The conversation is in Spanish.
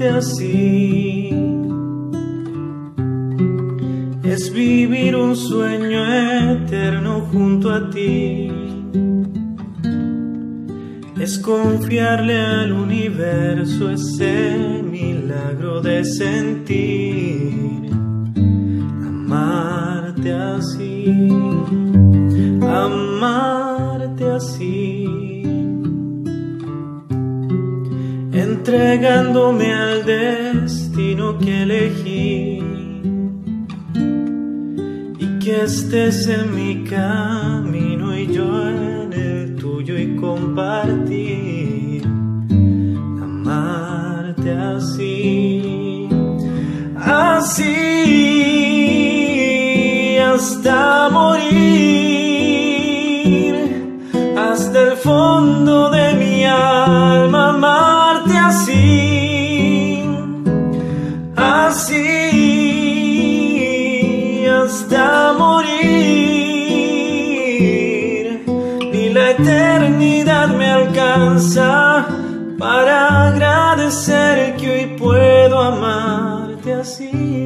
así. Es vivir un sueño eterno junto a ti. Es confiarle al universo ese milagro de sentir. Amarte así. Amarte así entregándome al destino que elegí. Que estés en mi camino y yo en el tuyo y compartir, amarte así, así hasta morir, hasta el fondo así, así hasta morir, ni la eternidad me alcanza para agradecer que hoy puedo amarte así.